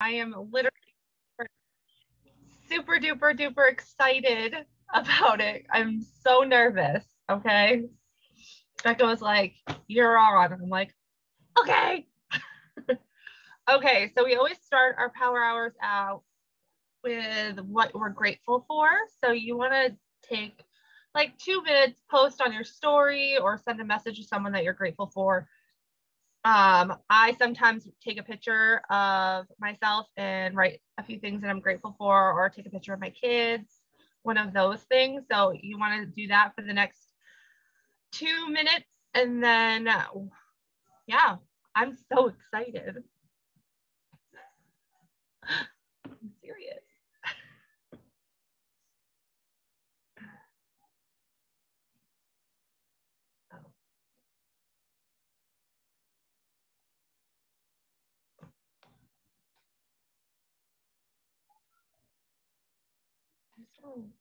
I am literally super duper duper excited about it. I'm so nervous. Okay. Becca was like, You're on. I'm like, Okay. okay. So we always start our power hours out with what we're grateful for. So you want to take like two minutes, post on your story or send a message to someone that you're grateful for. Um, I sometimes take a picture of myself and write a few things that I'm grateful for, or take a picture of my kids, one of those things. So you want to do that for the next two minutes. And then, yeah, I'm so excited. I'm serious. Oh.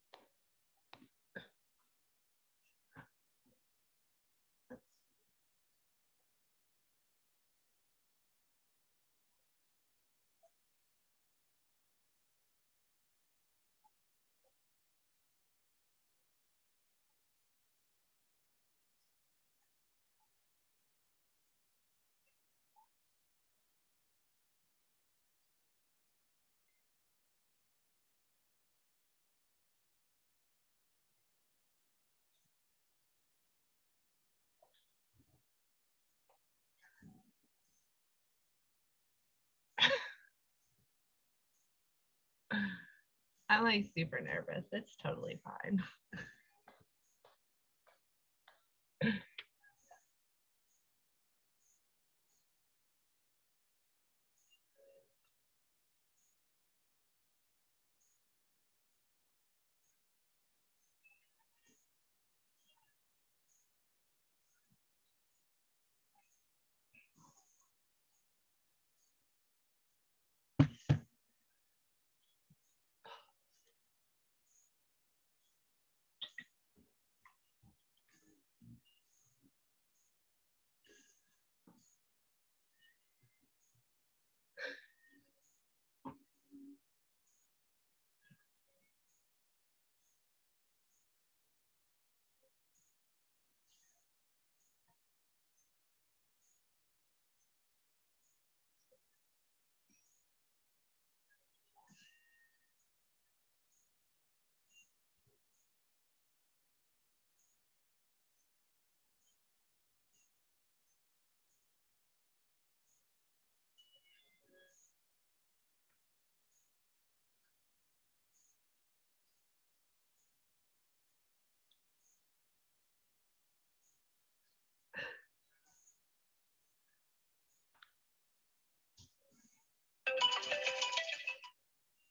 I'm like super nervous. It's totally fine.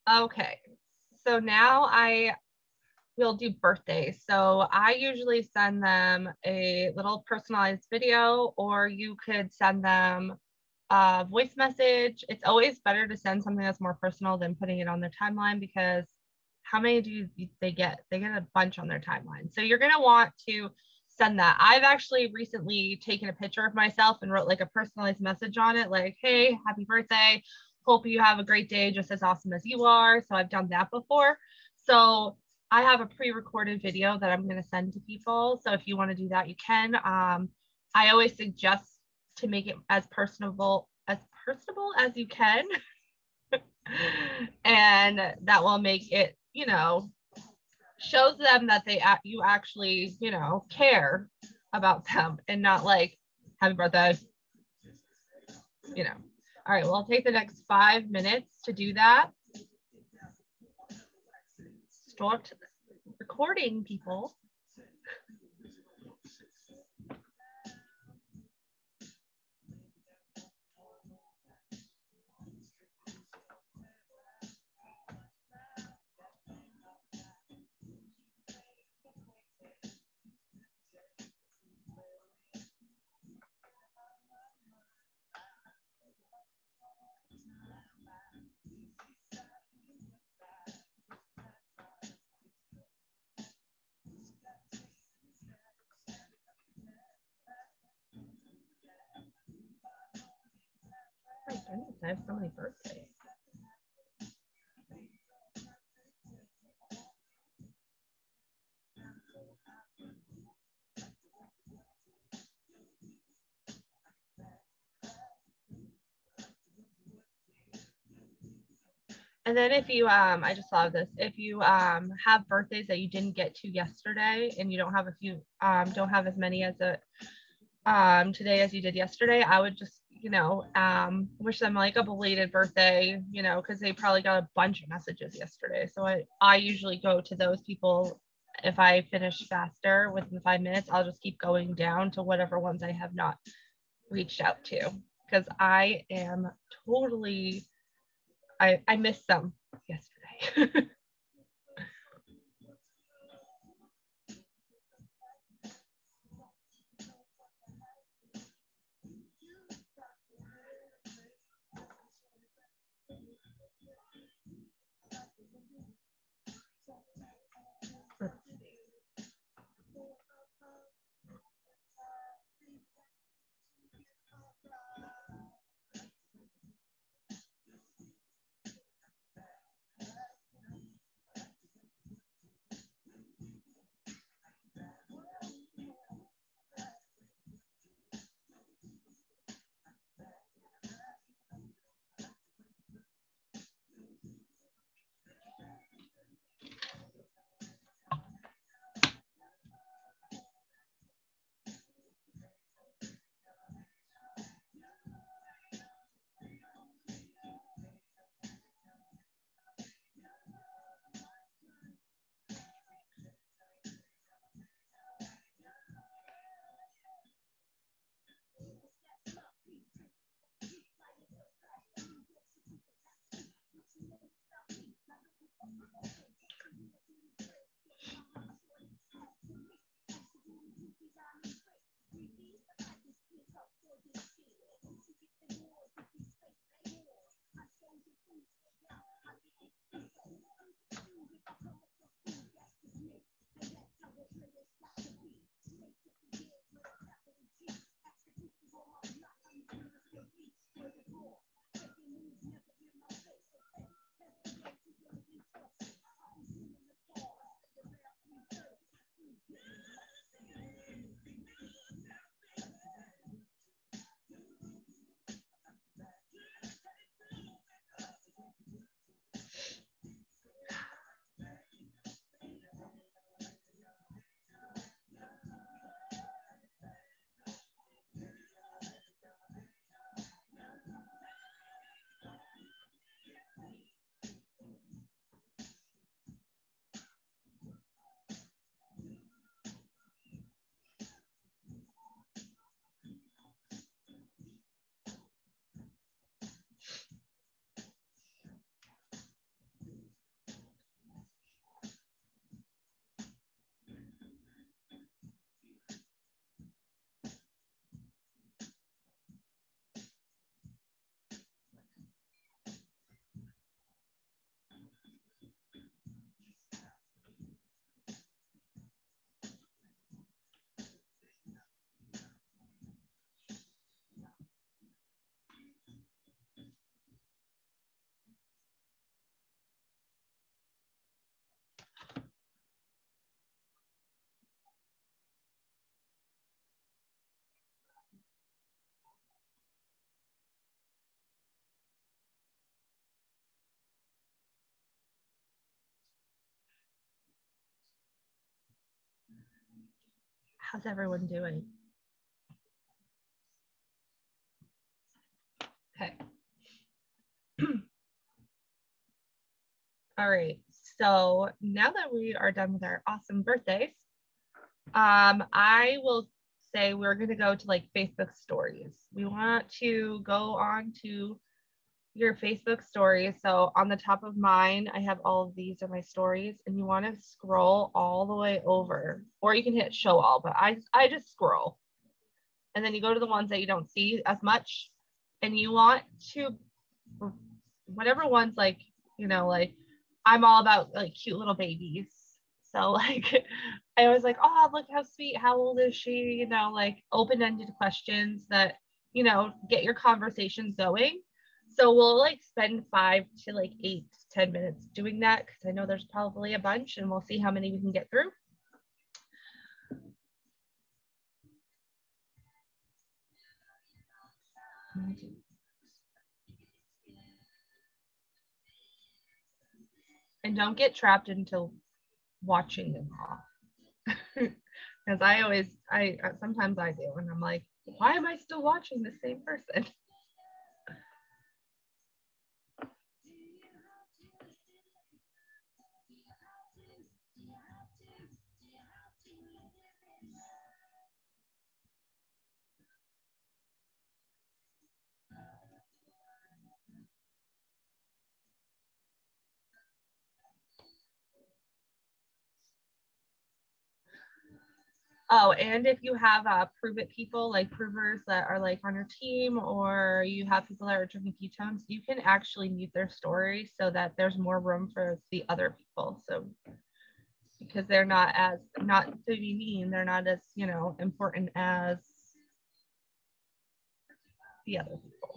Okay, so now I will do birthdays. So I usually send them a little personalized video, or you could send them a voice message. It's always better to send something that's more personal than putting it on their timeline because how many do they get? They get a bunch on their timeline. So you're gonna want to send that. I've actually recently taken a picture of myself and wrote like a personalized message on it, like, hey, happy birthday hope you have a great day just as awesome as you are. So I've done that before. So I have a pre-recorded video that I'm going to send to people. So if you want to do that, you can. Um, I always suggest to make it as personable as personable as you can. and that will make it, you know, shows them that they you actually, you know, care about them and not like happy birthday, you know. All right, well, I'll take the next five minutes to do that. Start recording, people. I have so many birthdays. And then if you, um, I just love this. If you um, have birthdays that you didn't get to yesterday, and you don't have a few, um, don't have as many as a um, today as you did yesterday, I would just you know, um, wish them like a belated birthday, you know, because they probably got a bunch of messages yesterday. So I, I usually go to those people. If I finish faster within five minutes, I'll just keep going down to whatever ones I have not reached out to because I am totally I, I missed some yesterday. How's everyone doing? Okay. All right. So now that we are done with our awesome birthdays, um, I will say we're going to go to like Facebook stories. We want to go on to your Facebook stories. So on the top of mine, I have all of these are my stories, and you want to scroll all the way over, or you can hit show all, but I I just scroll, and then you go to the ones that you don't see as much, and you want to whatever ones like you know like I'm all about like cute little babies. So like I was like, oh look how sweet, how old is she? You know, like open-ended questions that you know get your conversations going so we'll like spend five to like eight 10 minutes doing that because I know there's probably a bunch and we'll see how many we can get through. and don't get trapped into watching them all. Because I always, I uh, sometimes I do, and I'm like, why am I still watching the same person? Oh, and if you have uh, Pruvit people like Pruvers that are like on your team, or you have people that are drinking ketones, you can actually mute their story so that there's more room for the other people. So because they're not as not to be mean, they're not as you know important as the other people.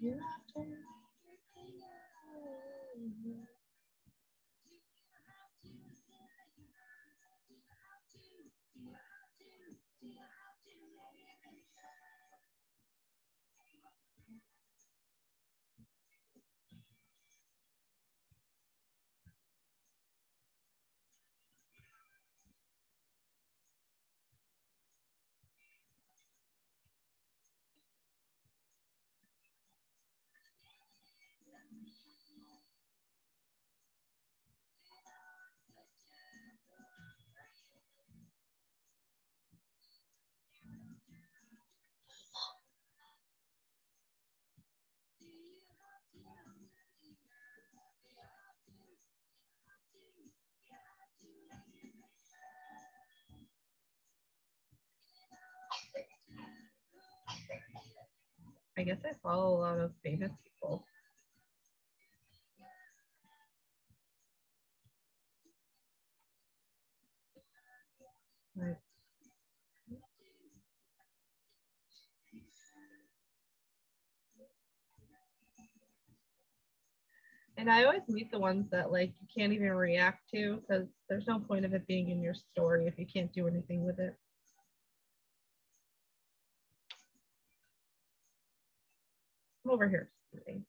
Yeah. I guess I follow a lot of famous people. And I always meet the ones that like you can't even react to because there's no point of it being in your story if you can't do anything with it. Over here. sitting.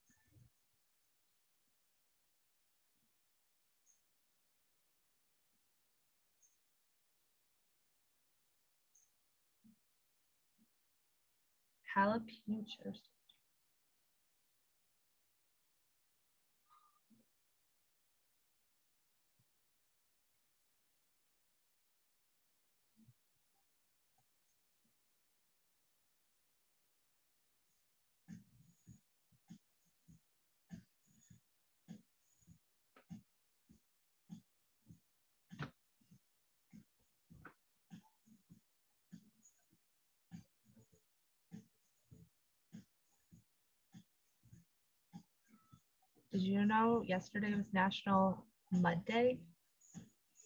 Know yesterday was National Mud Day?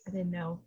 I didn't know.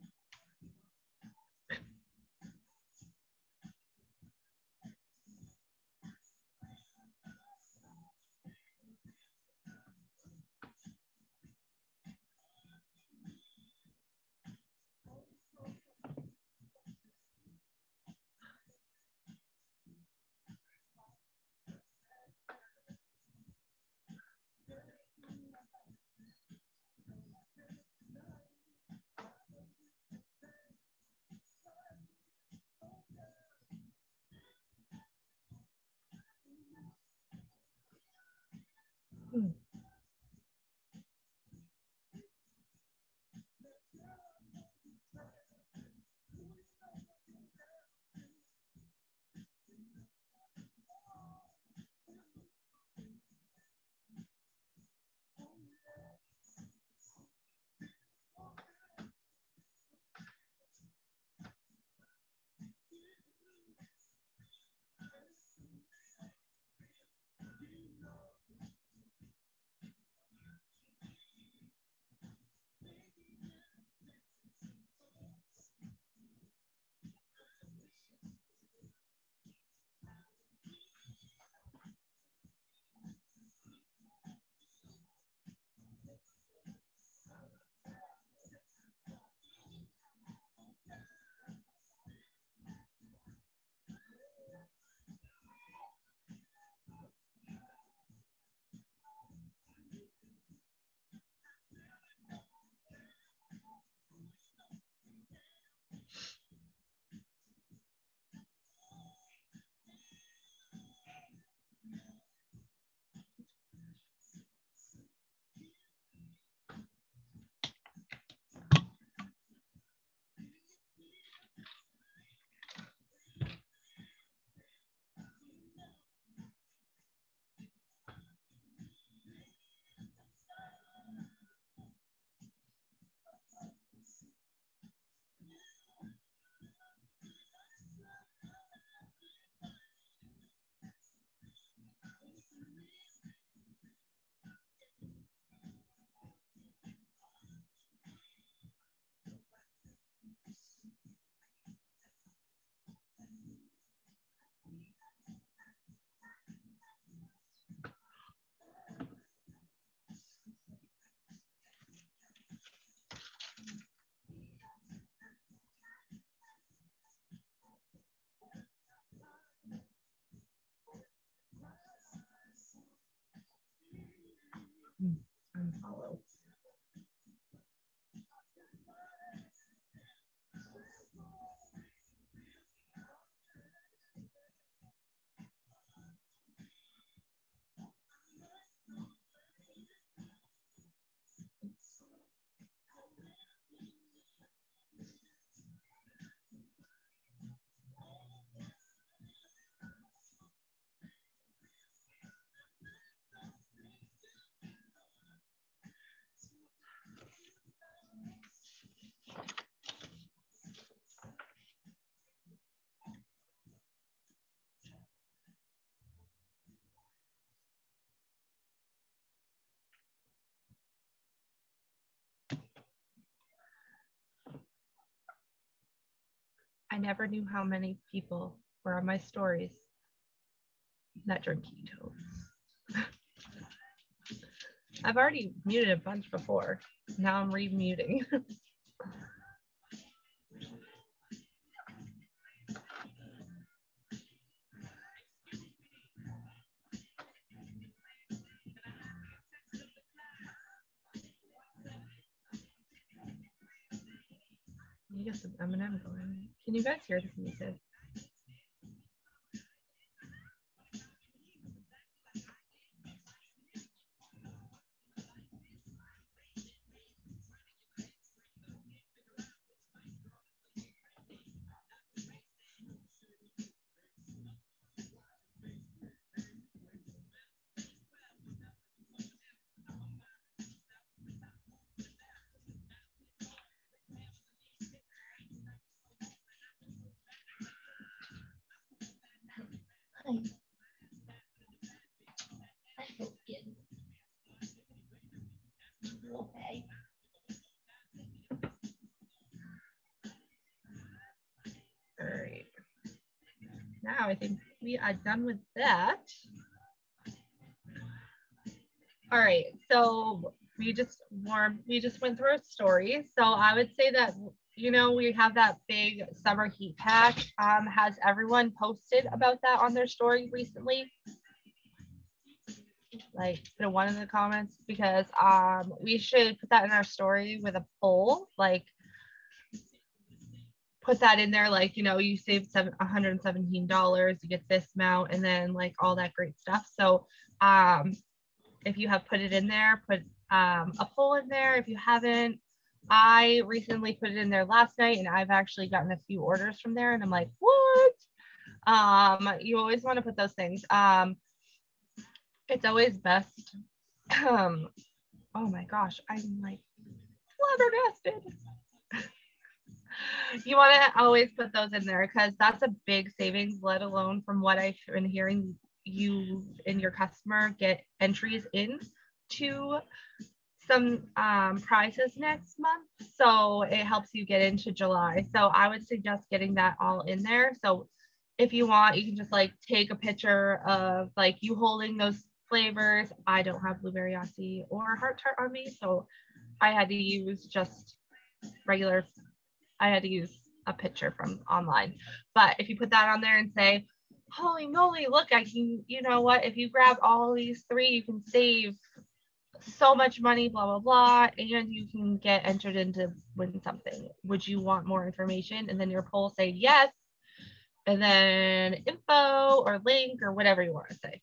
I never knew how many people were on my stories that drink keto. I've already muted a bunch before. Now I'm remuting. you get some Eminem going. Can you guys hear this I. All right. Now I think we are done with that. All right, so we just warm, we just went through a story. So I would say that, you know, we have that big summer heat patch. Um, has everyone posted about that on their story recently? Like, put know, one in the comments because um we should put that in our story with a poll, like put that in there, like, you know, you saved seven $117, you get this amount, and then like all that great stuff. So um if you have put it in there, put um, a poll in there. If you haven't, I recently put it in there last night and I've actually gotten a few orders from there and I'm like, what? Um, you always want to put those things. Um, it's always best. Um, oh my gosh, I'm like flabbergasted. you want to always put those in there because that's a big savings, let alone from what I've been hearing you and your customer get entries in to some um, prizes next month. So it helps you get into July. So I would suggest getting that all in there. So if you want, you can just like take a picture of like you holding those flavors. I don't have blueberry Aussie or heart tart on me. So I had to use just regular, I had to use a picture from online. But if you put that on there and say, holy moly, look, I can, you know what, if you grab all these three, you can save so much money, blah, blah, blah, and you can get entered into win something. Would you want more information? And then your poll say yes, and then info or link or whatever you want to say.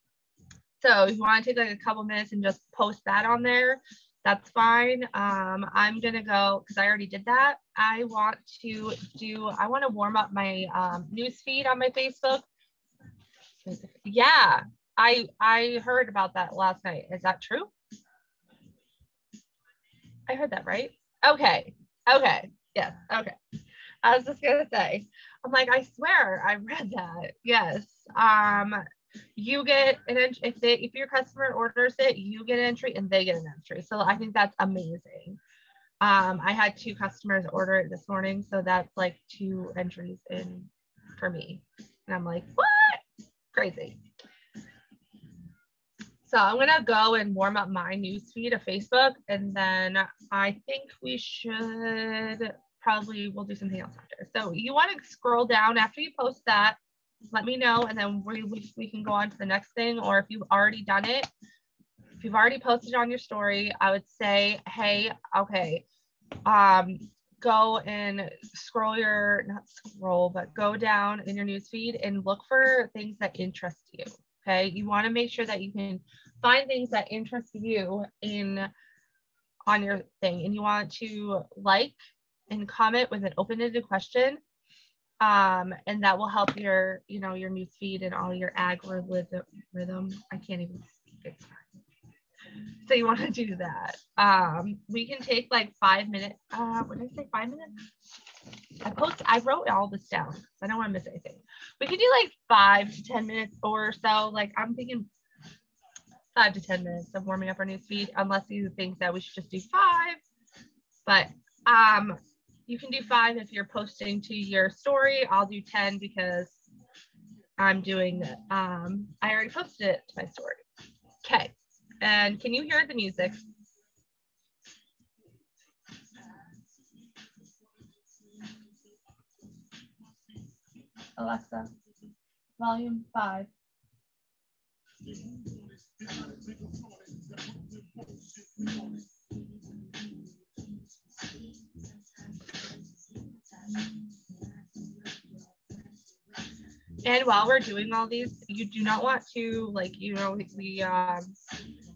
So if you want to take like a couple minutes and just post that on there, that's fine. Um, I'm gonna go because I already did that. I want to do, I want to warm up my um, news feed on my Facebook yeah, I I heard about that last night. Is that true? I heard that right. Okay. Okay. Yes. Okay. I was just gonna say, I'm like, I swear I read that. Yes. Um, you get an entry if they if your customer orders it, you get an entry and they get an entry. So I think that's amazing. Um, I had two customers order it this morning, so that's like two entries in for me. And I'm like, what? crazy. So I'm gonna go and warm up my newsfeed of Facebook, and then I think we should probably we'll do something else after. So you want to scroll down after you post that. Let me know, and then we, we we can go on to the next thing. Or if you've already done it, if you've already posted on your story, I would say, hey, okay, um, go and scroll your not scroll but go down in your newsfeed and look for things that interest you okay you want to make sure that you can find things that interest you in on your thing and you want to like and comment with an open-ended question um, and that will help your you know your newsfeed and all your algorithm i can't even speak so you want to do that. Um, we can take like five minutes. Uh, what did I say? Five minutes? I post. I wrote all this down. I don't want to miss anything. We could do like five to ten minutes or so. Like I'm thinking five to ten minutes of warming up our news feed, unless you think that we should just do five. But um, you can do five if you're posting to your story. I'll do 10 because I'm doing. Um, I already posted it to my story. Okay. And can you hear the music? Alexa, volume five. And while we're doing all these, you do not want to like, you know, we, um,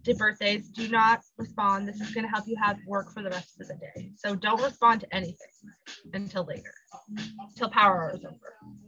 did birthdays. Do not respond. This is going to help you have work for the rest of the day. So don't respond to anything until later, until power hour is over.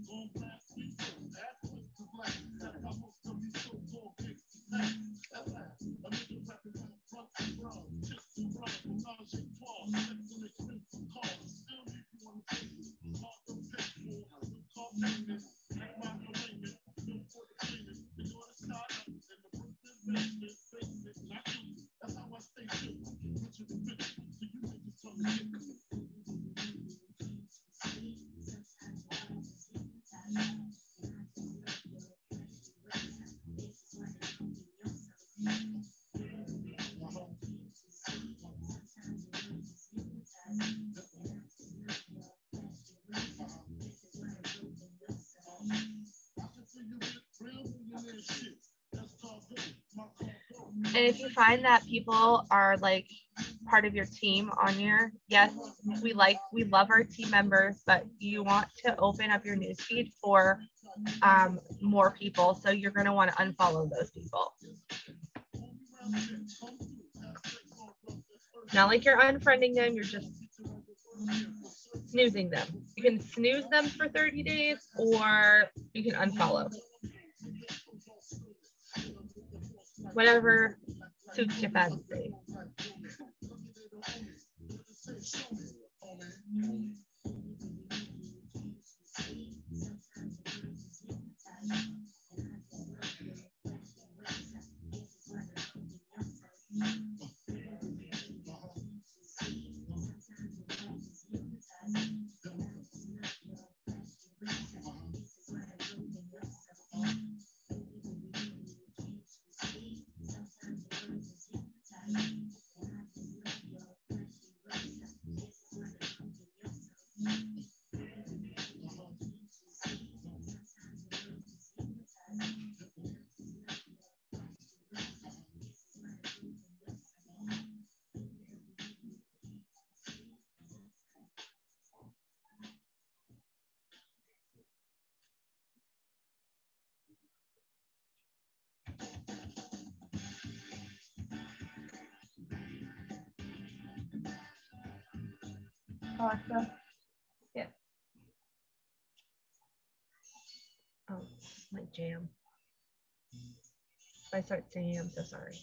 And if you find that people are like part of your team on your, yes, we like, we love our team members, but you want to open up your newsfeed for um, more people. So you're going to want to unfollow those people. Not like you're unfriending them, you're just snoozing them. You can snooze them for 30 days or you can unfollow. Whatever suits your fancy. Yeah. Oh, my jam. If I start singing, I'm so sorry.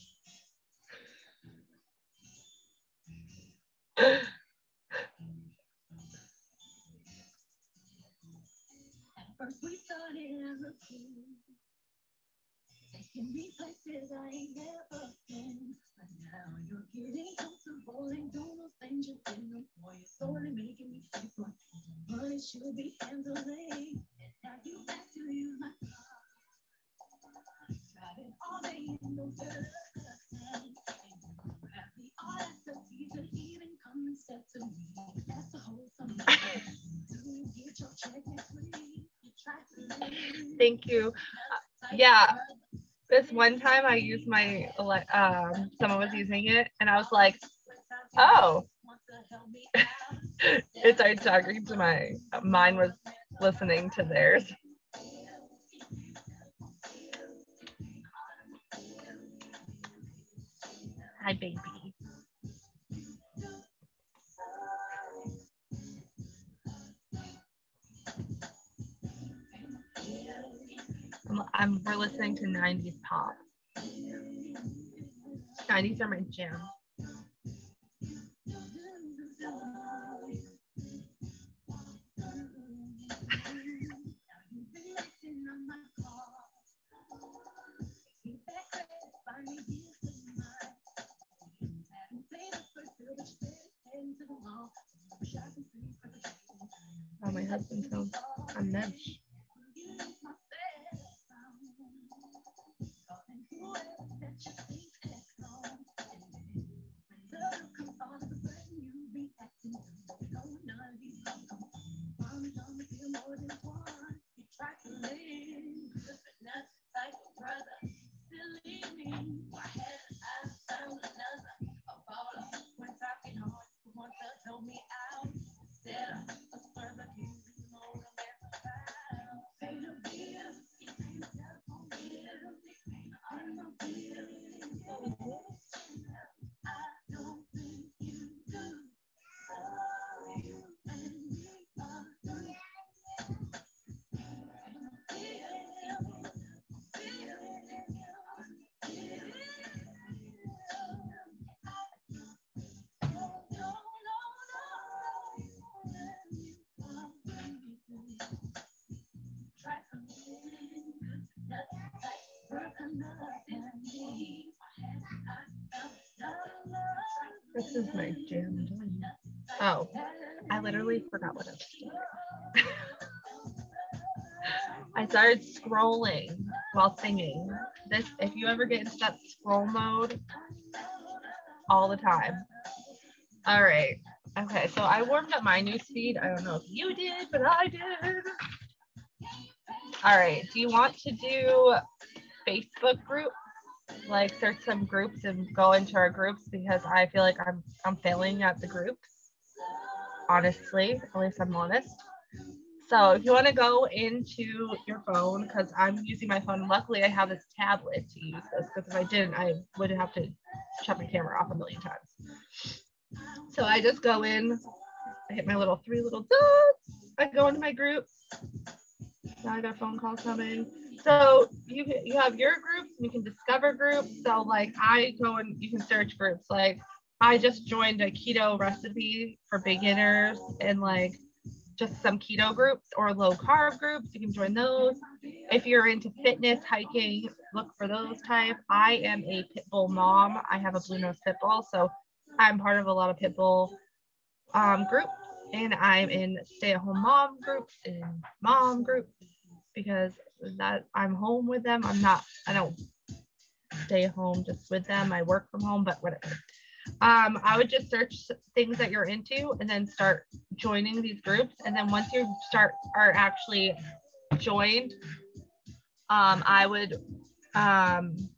Thank you. Yeah. This one time I used my, um, someone was using it and I was like, oh, it started talking to my, mine was listening to theirs. Hi, baby. I'm we're listening to 90s pop. 90s are my jam. This is my jam. Oh, I literally forgot what I was doing. I started scrolling while singing. This, if you ever get into that scroll mode, all the time. All right. Okay, so I warmed up my news feed. I don't know if you did, but I did. All right. Do you want to do Facebook group? Like search some groups and go into our groups because I feel like I'm I'm failing at the groups. Honestly, at least I'm honest. So if you want to go into your phone, because I'm using my phone, luckily I have this tablet to use this. Because if I didn't, I would have to shut my camera off a million times. So I just go in, I hit my little three little dots. I go into my groups. Now I got a phone call coming. So you you have your groups, and you can discover groups. So like I go and you can search groups. Like I just joined a keto recipe for beginners and like just some keto groups or low carb groups. You can join those. If you're into fitness, hiking, look for those type. I am a pit bull mom. I have a blue nose pit bull, so I'm part of a lot of pit bull um, groups, and I'm in stay-at-home mom groups and mom groups because that I'm home with them. I'm not. I don't stay home just with them. I work from home, but whatever. Um, I would just search things that you're into and then start joining these groups. And then once you start are actually joined, um, I would um,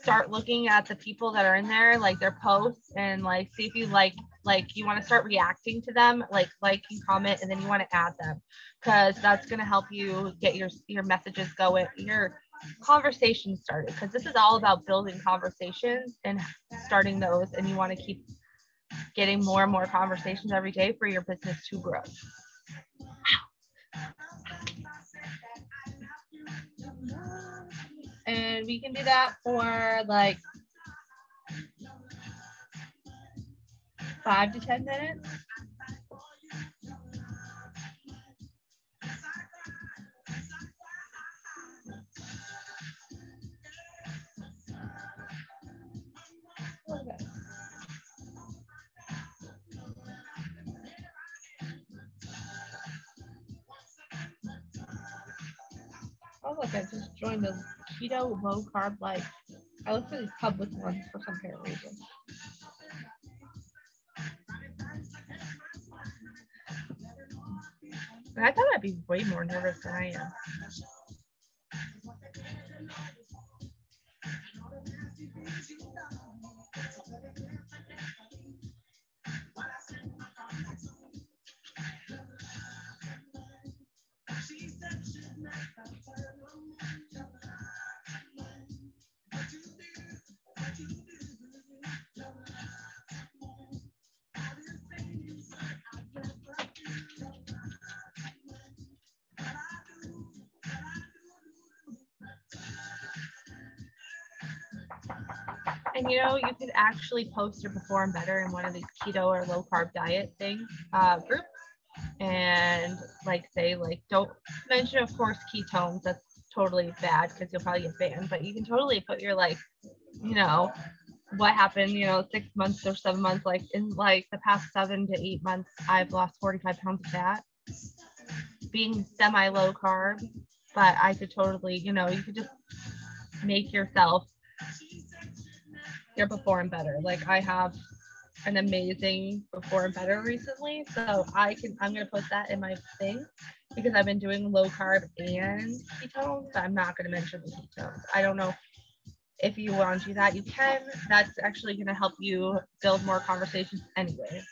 start looking at the people that are in there, like their posts, and like see if you like like you want to start reacting to them, like like and comment, and then you want to add them. Because that's going to help you get your your messages going, your conversation started. Because this is all about building conversations and starting those and you want to keep getting more and more conversations every day for your business to grow. And we can do that for like five to ten minutes Okay. Oh, look, I just joined the keto low carb life. I look for these public ones for some apparent reason. I thought I'd be way more nervous than I am. You know, you could actually post or perform better in one of these keto or low carb diet things uh, groups, and like say like don't mention of course ketones. That's totally bad because you'll probably get banned. But you can totally put your like, you know, what happened, you know, six months or seven months, like in like the past seven to eight months, I've lost 45 pounds of fat. Being semi low carb, but I could totally, you know, you could just make yourself your before and better. Like I have an amazing before and better recently. So I can I'm gonna put that in my thing because I've been doing low carb and ketones. I'm not gonna mention the ketones. I don't know if you want to do that, you can. That's actually gonna help you build more conversations anyway.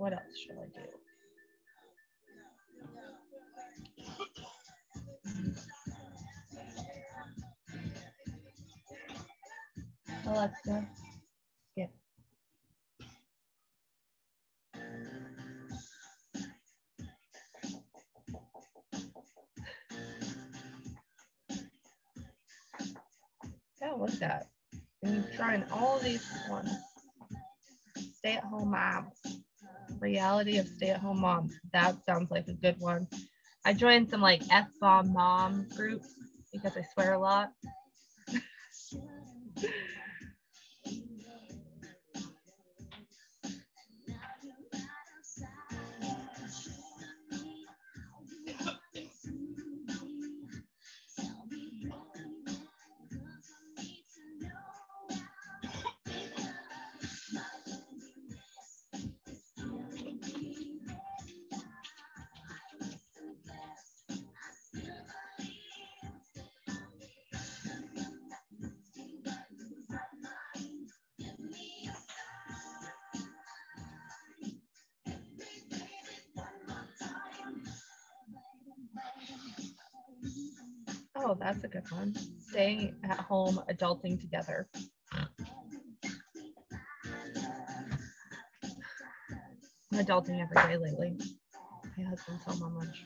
What else should I do? Alexa, skip. Yeah, what's that? And you're trying all these ones. Stay at home moms. Reality of stay at home moms. That sounds like a good one. I joined some like F bomb mom groups because I swear a lot. That's a good one. Staying at home, adulting together. I'm adulting every day lately. My husband's home on lunch.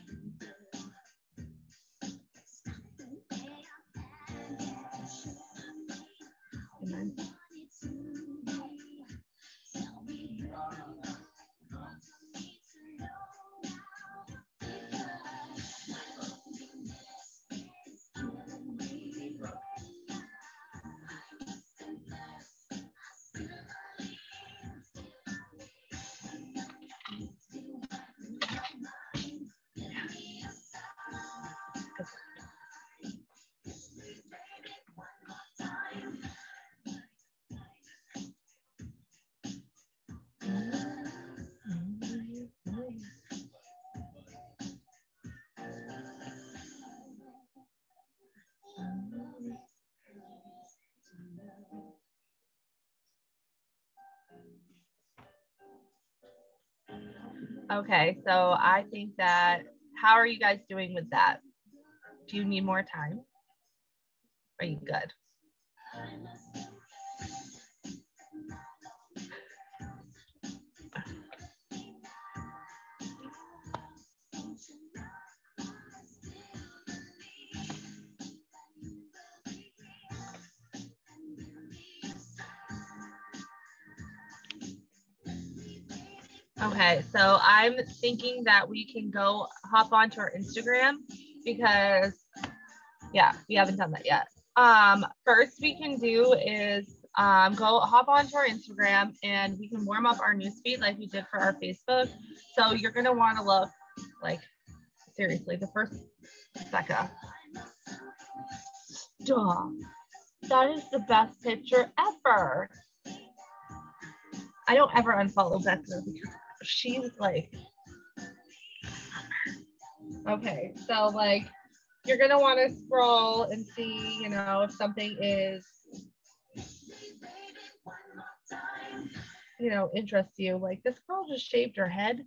Okay, so I think that how are you guys doing with that? Do you need more time? Are you good? Okay, so I'm thinking that we can go hop onto our Instagram because, yeah, we haven't done that yet. Um, first we can do is um, go hop onto our Instagram and we can warm up our newsfeed like we did for our Facebook. So you're gonna want to look like seriously the first Becca. Stop. That is the best picture ever. I don't ever unfollow Becca because she's like Okay, so like you're gonna want to scroll and see, you know, if something is, you know, interests you. Like this girl just shaved her head.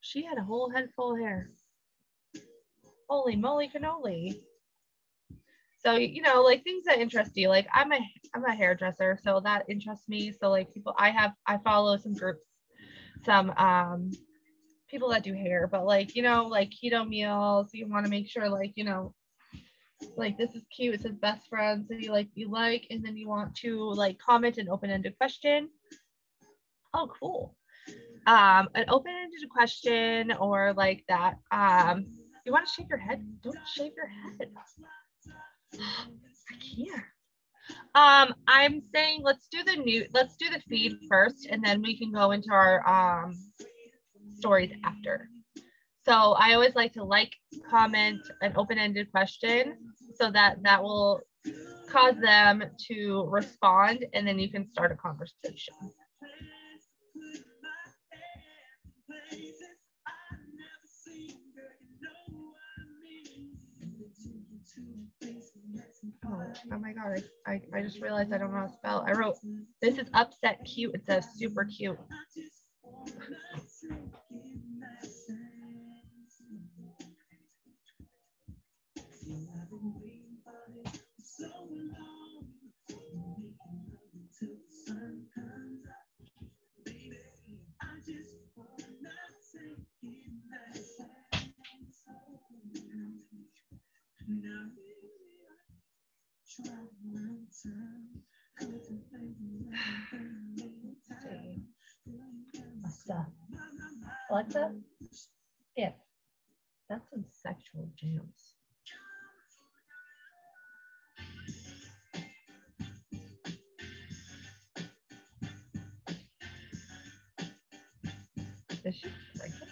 She had a whole head full of hair. Holy moly cannoli. So you know, like things that interest you. Like I'm a I'm a hairdresser, so that interests me. So like people, I have I follow some groups, some um people that do hair, but like, you know, like keto meals, you want to make sure like, you know, like this is cute. It says best friends that you like you like, and then you want to like comment an open-ended question. Oh, cool. Um, an open-ended question or like that. Um, you want to shave your head? Don't shave your head. I can't. Um, I'm saying let's do the new let's do the feed first and then we can go into our um stories after. So I always like to like, comment an open-ended question so that that will cause them to respond and then you can start a conversation. Oh, oh my god, I, I just realized I don't know how to spell. I wrote, this is upset cute. It says super cute. Alexa. Alexa? If that's some sexual jams. Is she pregnant?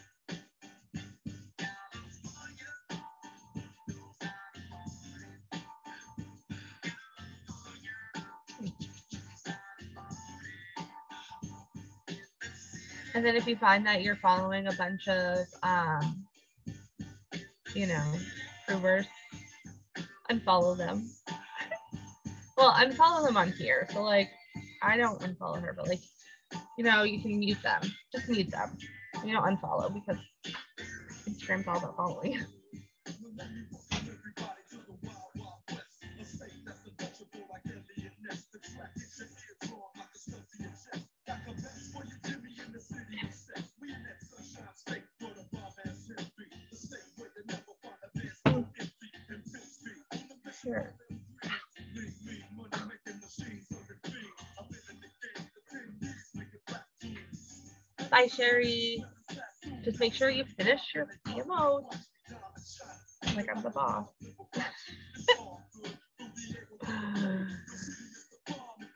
And then if you find that you're following a bunch of, um, you know, groomers, unfollow them. well, unfollow them on here. So like, I don't unfollow her, but like, you know, you can mute them. Just mute them. You don't unfollow because Instagram's all about following. Bye, Sherry. Just make sure you finish your DMO. Like I'm the boss.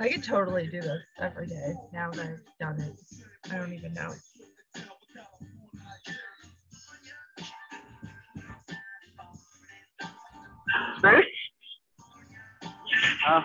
I could totally do this every day now that I've done it. I don't even know. First? Oh,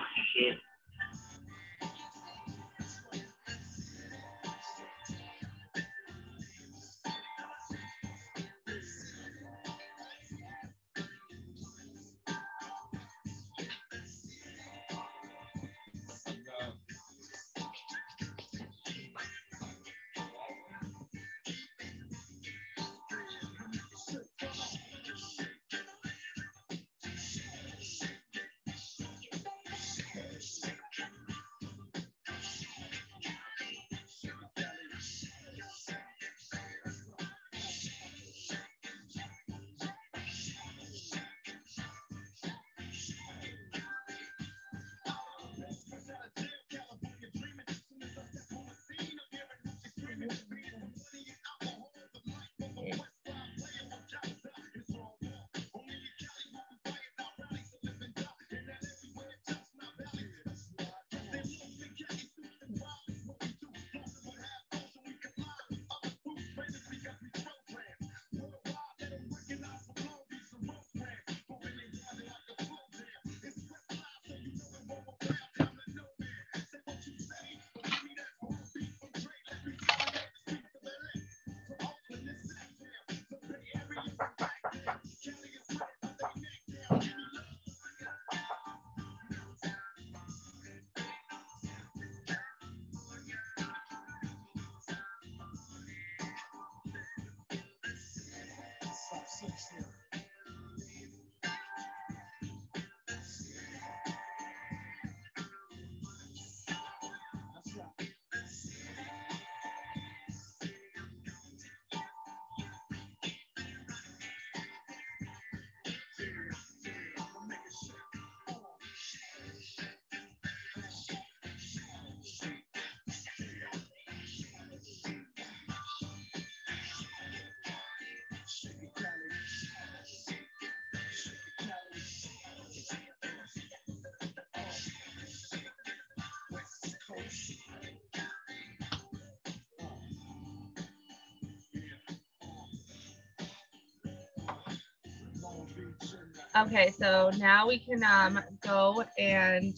Okay, so now we can um go and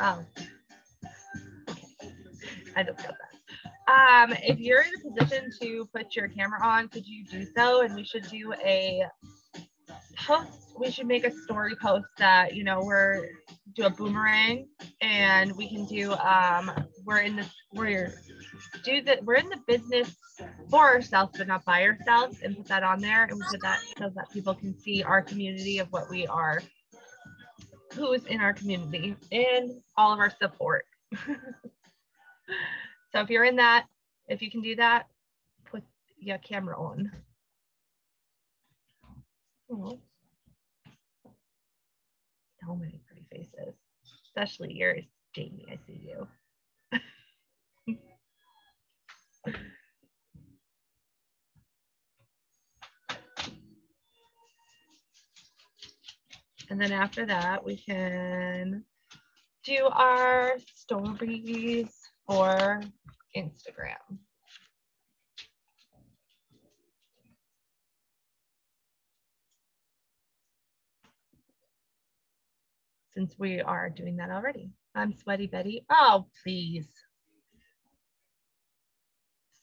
oh I just got that. Um, if you're in a position to put your camera on, could you do so? And we should do a post. We should make a story post that you know we're do a boomerang, and we can do um we're in the we're do that we're in the business for ourselves but not by ourselves and put that on there and we put that so that people can see our community of what we are who is in our community and all of our support. So if you're in that if you can do that put your camera on. Oh. so many pretty faces especially yours jamie i see you And then after that, we can do our stories for Instagram. Since we are doing that already. I'm Sweaty Betty. Oh, please.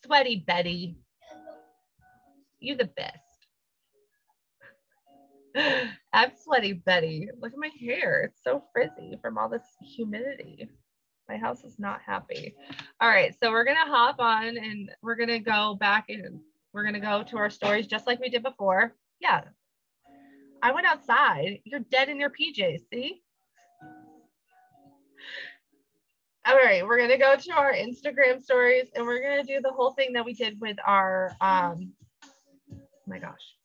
Sweaty Betty. You're the best. I'm sweaty Betty. Look at my hair. It's so frizzy from all this humidity. My house is not happy. All right, so we're gonna hop on and we're gonna go back and we're gonna go to our stories just like we did before. Yeah. I went outside. You're dead in your PJs, see? All right, we're gonna go to our Instagram stories and we're gonna do the whole thing that we did with our um oh my gosh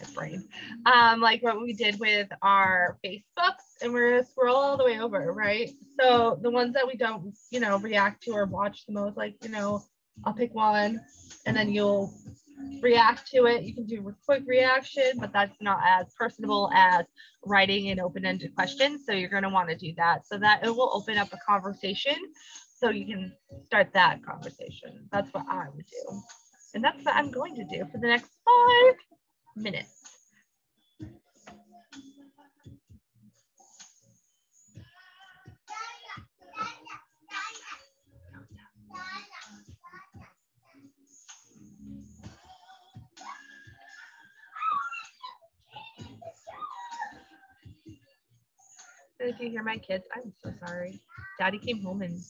my brain. Um, like what we did with our Facebooks, and we're gonna scroll all the way over, right? So the ones that we don't, you know, react to or watch the most, like, you know, I'll pick one and then you'll react to it. You can do a quick reaction, but that's not as personable as writing an open-ended question. So you're gonna want to do that so that it will open up a conversation so you can start that conversation. That's what I would do. And that's what I'm going to do for the next five minutes. If you hear my kids, I'm so sorry. Daddy came home and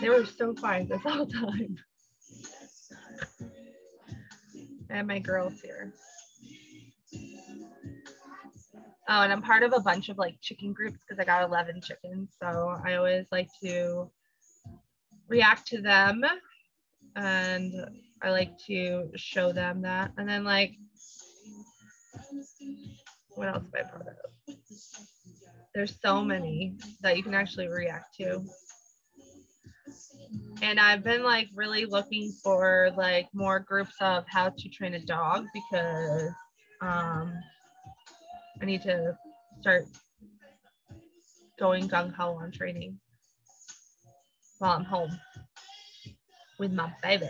they were so quiet this whole time. And my girls here. Oh, and I'm part of a bunch of like chicken groups because I got 11 chickens. So I always like to react to them and I like to show them that. And then like, what else am I part of? There's so many that you can actually react to and I've been like really looking for like more groups of how to train a dog because um, I need to start going gung ho on training while I'm home with my baby.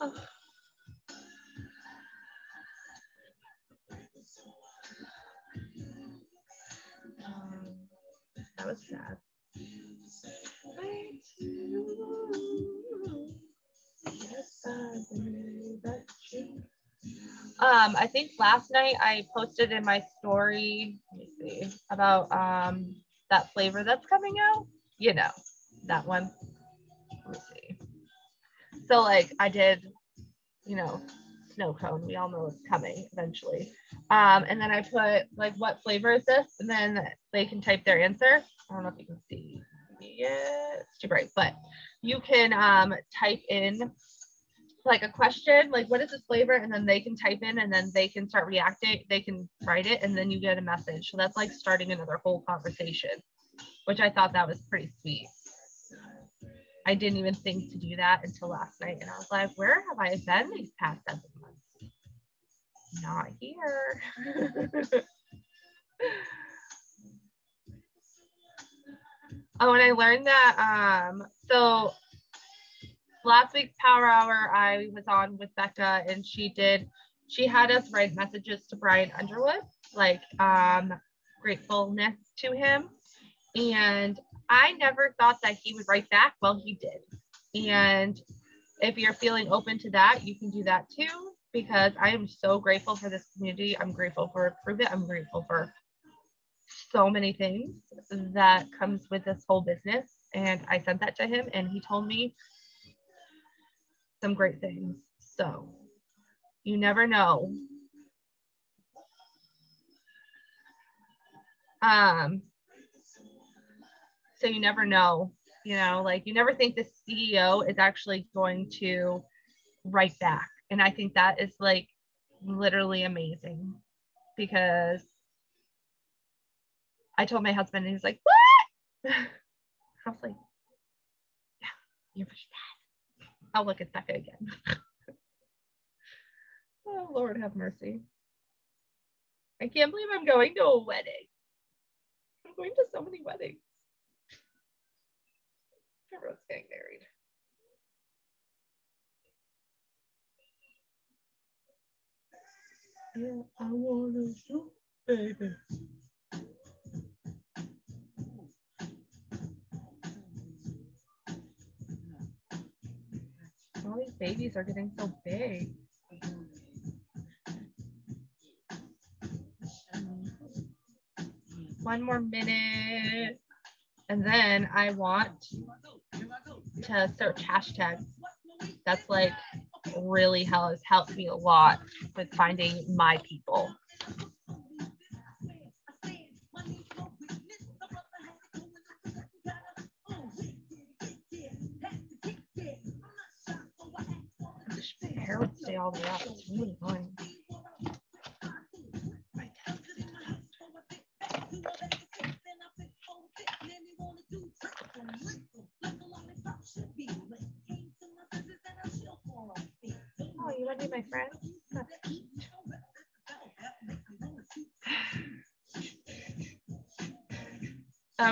Oh. That was sad. Um, I think last night I posted in my story, let me see, about um that flavor that's coming out. You know, that one. Let me see. So like I did, you know, snow cone. We all know it's coming eventually. Um, and then I put like, what flavor is this? And then they can type their answer. I don't know if you can see. Yeah, it's too bright, but you can um, type in like a question, like what is this flavor? And then they can type in and then they can start reacting. They can write it and then you get a message. So that's like starting another whole conversation, which I thought that was pretty sweet. I didn't even think to do that until last night. And I was like, where have I been these past seven months? Not here. oh, and I learned that um so last week's power hour I was on with Becca and she did she had us write messages to Brian Underwood, like um gratefulness to him. And I never thought that he would write back. Well, he did. And if you're feeling open to that, you can do that too, because I am so grateful for this community. I'm grateful for Pruvit. I'm grateful for so many things that comes with this whole business. And I sent that to him and he told me some great things. So you never know. Um, so you never know, you know, like you never think the CEO is actually going to write back. And I think that is like literally amazing because I told my husband, and he's like, What? I was like, Yeah, you're bad. I'll look at Becca again. oh, Lord have mercy. I can't believe I'm going to a wedding. I'm going to so many weddings. Everyone's getting married. Yeah, I wanna shoot, baby. All these babies are getting so big. One more minute. And then I want to search hashtags. That's like really how has helped me a lot with finding my people. Hair would stay all the way up. It's really annoying.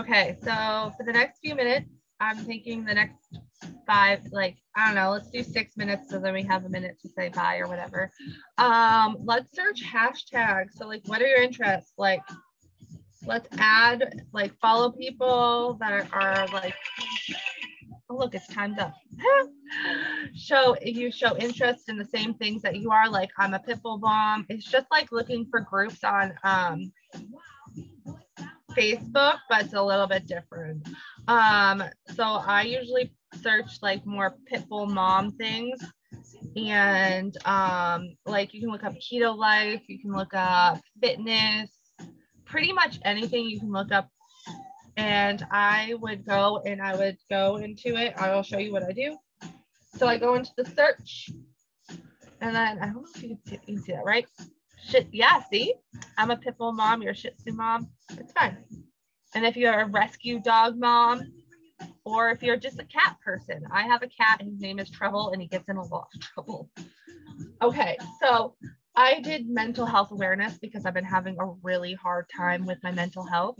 Okay, so for the next few minutes, I'm thinking the next five, like, I don't know, let's do six minutes so then we have a minute to say bye or whatever. Um, let's search hashtags. So, like, what are your interests? Like, let's add, like, follow people that are like, oh, look, it's timed up. show if you show interest in the same things that you are, like, I'm a pitbull mom. It's just like looking for groups on um Facebook, but it's a little bit different. Um, so I usually search like more pitbull mom things. And um, like you can look up keto life, you can look up fitness, pretty much anything you can look up. And I would go and I would go into it. I will show you what I do. So I go into the search and then I don't know if you can see, you can see that, right? Shit, yeah, see? I'm a pit bull mom, you're a shih tzu mom. It's fine. And if you're a rescue dog mom, or if you're just a cat person, I have a cat. His name is Trouble, and he gets in a lot of trouble. Okay, so I did mental health awareness because I've been having a really hard time with my mental health.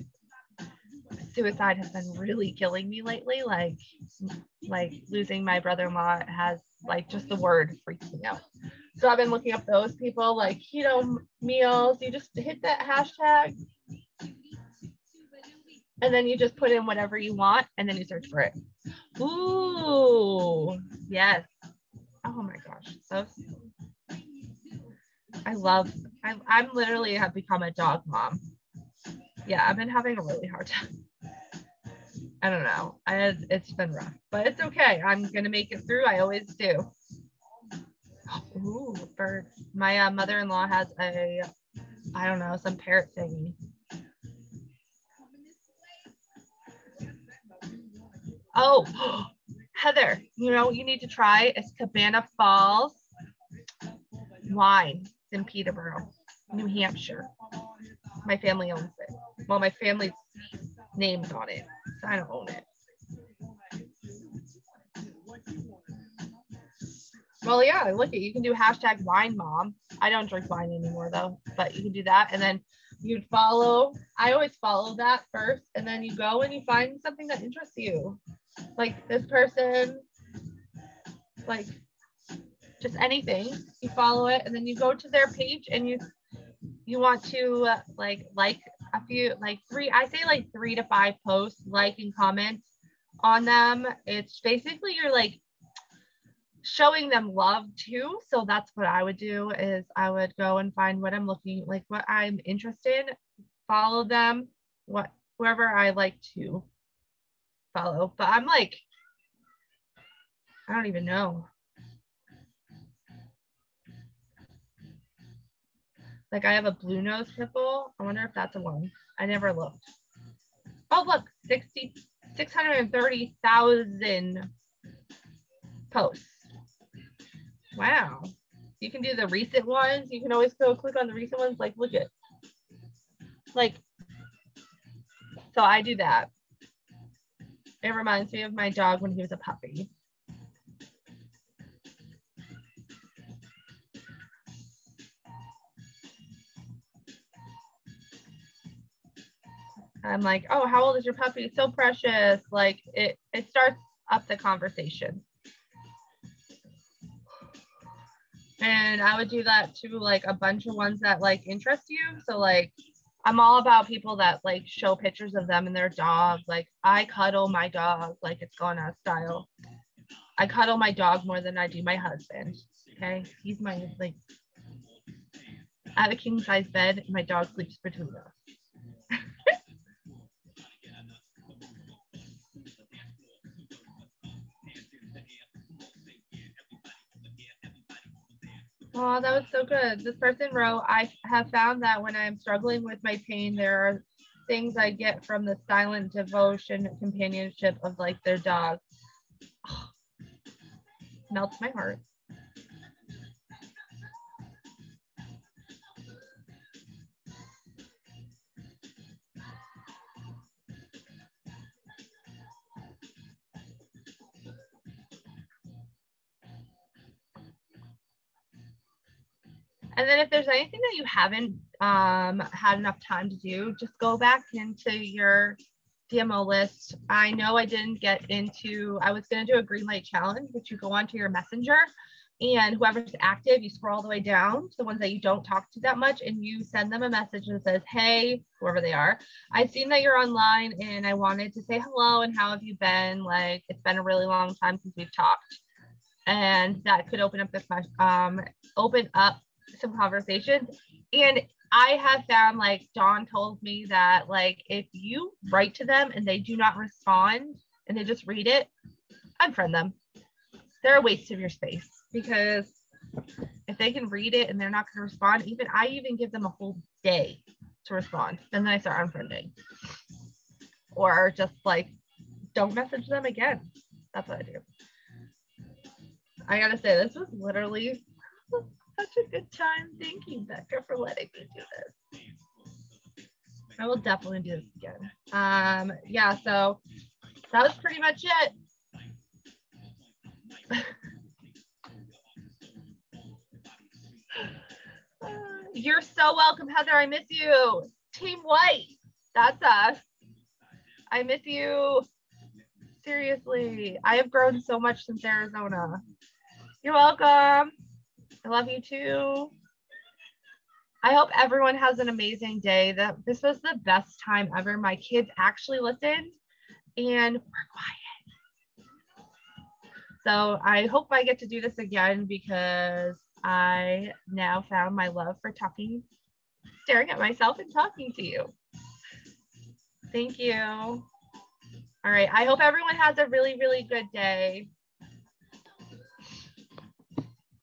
Suicide has been really killing me lately. Like, like losing my brother-in-law has like just the word freaks me out. So I've been looking up those people like keto meals. You just hit that hashtag and then you just put in whatever you want and then you search for it. Ooh, yes. Oh my gosh. So I love, I, I'm literally have become a dog mom. Yeah, I've been having a really hard time. I don't know. I, it's been rough, but it's okay. I'm going to make it through. I always do. Ooh, birds. My uh, mother-in-law has a, I don't know, some parrot thingy. Oh, Heather, you know you need to try is Cabana Falls wine in Peterborough, New Hampshire. My family owns it. Well, my family's name's on it. So I don't own it. Well, yeah, look at you can do hashtag wine mom. I don't drink wine anymore though, but you can do that. And then you'd follow. I always follow that first, and then you go and you find something that interests you. Like this person like just anything. You follow it, and then you go to their page, and you you want to uh, like like a few like three. I say like three to five posts, like and comment on them. It's basically you're like showing them love too. So that's what I would do is I would go and find what I'm looking like what I'm interested in, follow them, what whoever I like to follow. But I'm like I don't even know. Like I have a blue nose pipple. I wonder if that's a one. I never looked. Oh look, 60 630,000 posts. Wow. You can do the recent ones. You can always go click on the recent ones. Like, look at, like, so I do that. It reminds me of my dog when he was a puppy. I'm like, oh, how old is your puppy? It's so precious. Like it, it starts up the conversation. And I would do that to like a bunch of ones that like interest you. So like I'm all about people that like show pictures of them and their dog. Like I cuddle my dog like it's gone out of style. I cuddle my dog more than I do my husband. Okay. He's my like I have a king size bed. My dog sleeps between us. Oh, that was so good. This person wrote, I have found that when I'm struggling with my pain, there are things I get from the silent devotion companionship of like their dog. Oh, melts my heart. And then if there's anything that you haven't um, had enough time to do, just go back into your DMO list. I know I didn't get into, I was going to do a green light challenge, which you go onto your messenger and whoever's active, you scroll all the way down to the ones that you don't talk to that much and you send them a message that says, Hey, whoever they are, I've seen that you're online and I wanted to say hello and how have you been? Like, it's been a really long time since we've talked. And that could open up the um, open up some conversations. And I have found like Dawn told me that like if you write to them and they do not respond and they just read it, unfriend them. They're a waste of your space because if they can read it and they're not going to respond, even I even give them a whole day to respond, and then I start unfriending, or just like don't message them again. That's what I do. I gotta say, this was literally such a good time. Thank you, Becca, for letting me do this. I will definitely do this again. Um, yeah, so that was pretty much it. You're so welcome, Heather. I miss you. Team White. That's us. I miss you. Seriously. I have grown so much since Arizona. You're welcome. I love you too. I hope everyone has an amazing day. That this was the best time ever. My kids actually listened and were quiet. So I hope I get to do this again because I now found my love for talking, staring at myself and talking to you. Thank you. All right. I hope everyone has a really, really good day.